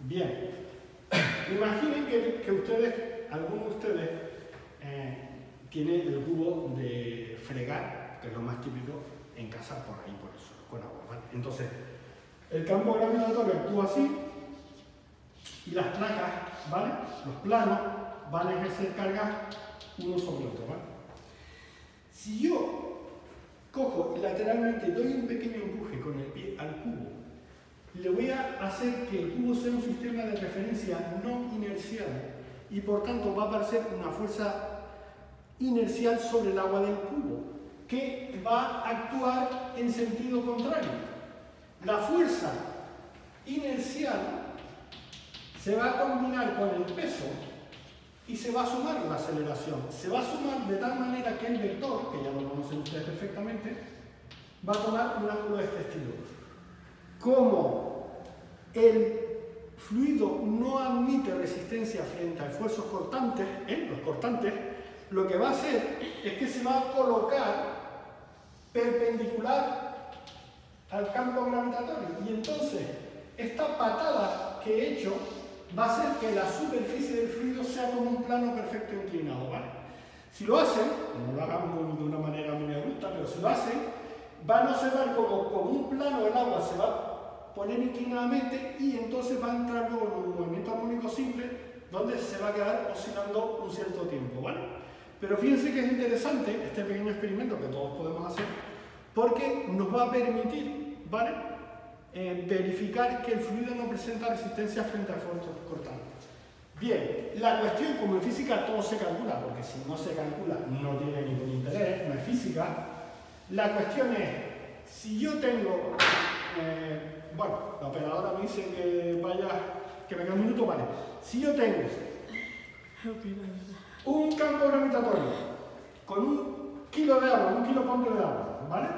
Bien. Imaginen que, que ustedes, alguno de ustedes, eh, tiene el cubo de fregar, que es lo más típico, en casa por ahí, por eso, con agua. Entonces, el campo gravitatorio actúa así y las placas, ¿vale? Los planos van a ejercer carga uno sobre otro, ¿vale? Si yo cojo lateralmente, doy un pequeño empuje con el pie al cubo, le voy a hacer que el cubo sea un sistema de referencia no inercial y por tanto va a aparecer una fuerza inercial sobre el agua del cubo que va a actuar en sentido contrario. La fuerza inercial se va a combinar con el peso y se va a sumar la aceleración. Se va a sumar de tal manera que el vector, que ya lo conocen ustedes perfectamente, va a tomar un ángulo de este estilo. Como el fluido no admite resistencia frente a esfuerzos cortantes, ¿eh? los cortantes, lo que va a hacer es que se va a colocar perpendicular al campo gravitatorio. Y entonces, esta patada que he hecho va a hacer que la superficie del fluido sea como un plano perfecto inclinado, ¿vale? Si lo hacen, no lo hagamos de una manera muy abrupta, pero si lo hacen, van a observar como, como un plano el inclinadamente y entonces va a entrar luego en un movimiento armónico simple donde se va a quedar oscilando un cierto tiempo, ¿vale? Pero fíjense que es interesante este pequeño experimento que todos podemos hacer porque nos va a permitir, ¿vale? Eh, verificar que el fluido no presenta resistencia frente a fuerzas cortantes. Bien, la cuestión, como en física todo se calcula, porque si no se calcula no tiene ningún interés, no es física, la cuestión es, si yo tengo, eh, bueno, la operadora me dice que vaya, que venga un minuto, vale, si yo tengo un campo gravitatorio con un kilo de agua, un kilo de agua, ¿vale?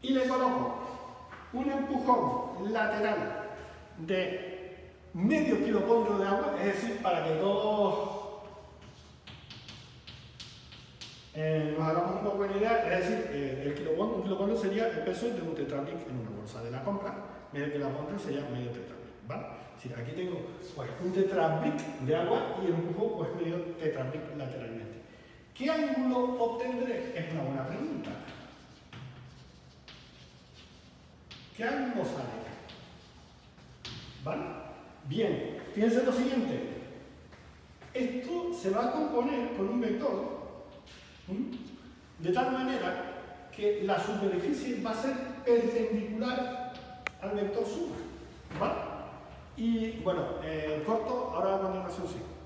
Y le coloco un empujón lateral de medio kilopondrio de agua, un poco de idea, es decir, eh, el un kilopondrio sería el peso de un tetrabric en una bolsa de la compra, medio kilopondrio sería medio tetrabric, ¿vale? Es aquí tengo pues, un tetrabric de agua y empujo pues medio tetrabric lateralmente. ¿Qué ángulo obtendré? Es una buena pregunta. ¿Qué ángulo sale? ¿Vale? Bien, fíjense lo siguiente. Esto se va a componer con un vector de tal manera que la superficie va a ser perpendicular al vector sur. ¿Vale? Y bueno, eh, corto, ahora cuando una solución.